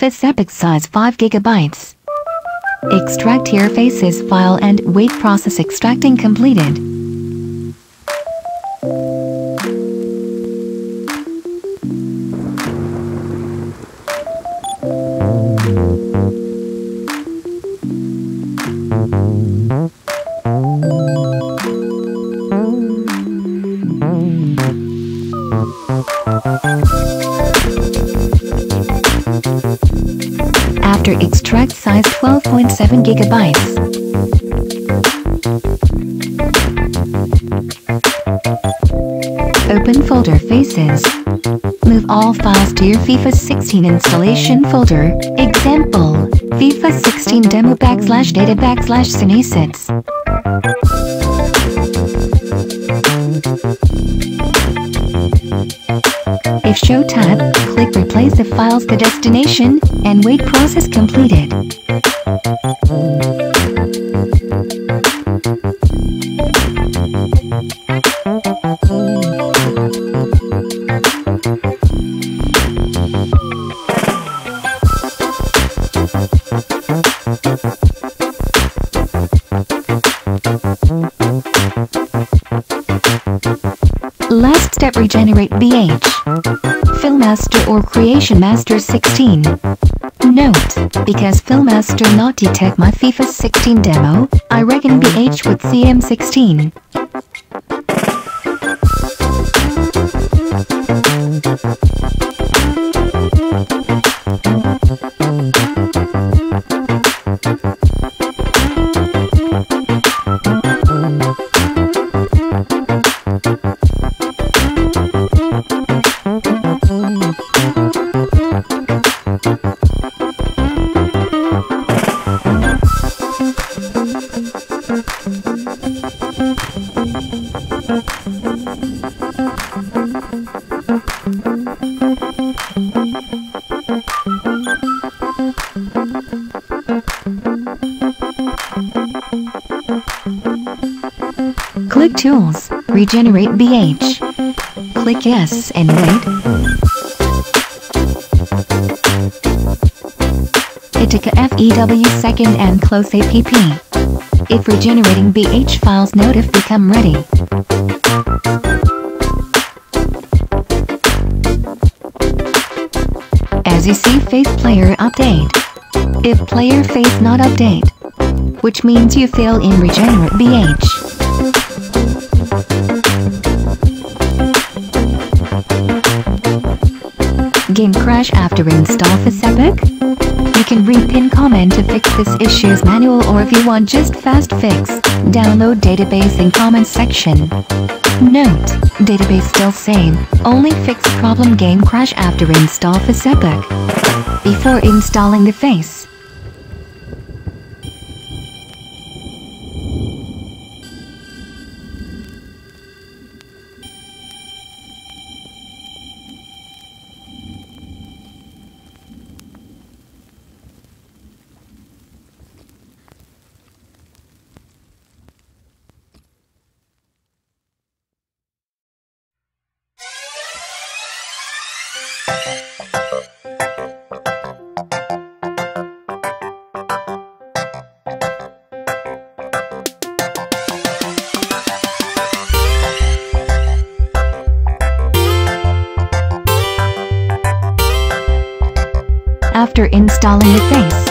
This epic size 5 gigabytes. Extract here faces file and wait process extracting completed. Extract size 12.7 gigabytes. Open folder faces. Move all files to your FIFA 16 installation folder. Example, FIFA 16 demo backslash data backslash sceneassets. If show tab, click replace the files the destination, and wait process completed. Last step regenerate BH. Filemaster or Creation Master 16. Note, because Filemaster not detect my FIFA 16 demo, I reckon BH with CM16. Click Tools, Regenerate BH. Click Yes and wait. Itica FEW second and close APP. If regenerating BH files notif become ready. As you see face player update. If player face not update. Which means you fail in regenerate BH. Game crash after install this epic? You can read pin comment to fix this issue's manual or if you want just fast fix, download database in comment section. Note, database still same, only fix problem game crash after install this epic. Before installing the face. After installing the face.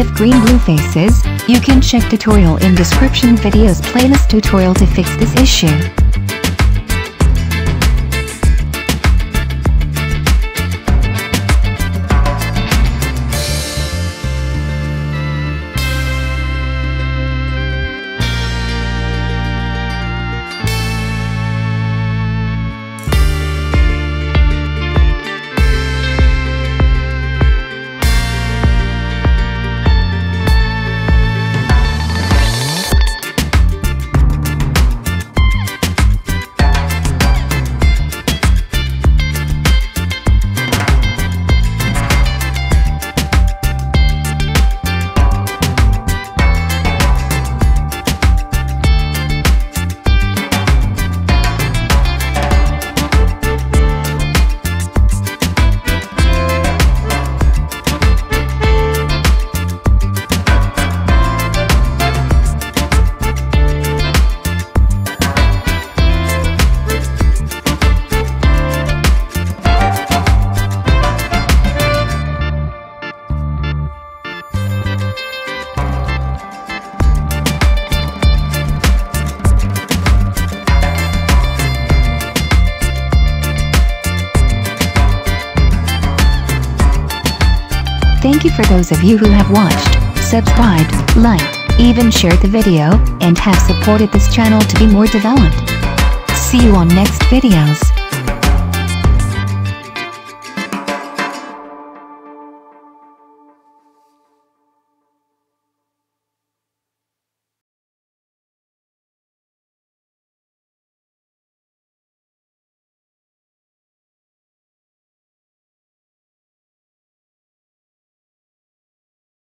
If green blue faces, you can check tutorial in description videos playlist tutorial to fix this issue. Thank you for those of you who have watched, subscribed, liked, even shared the video, and have supported this channel to be more developed. See you on next videos.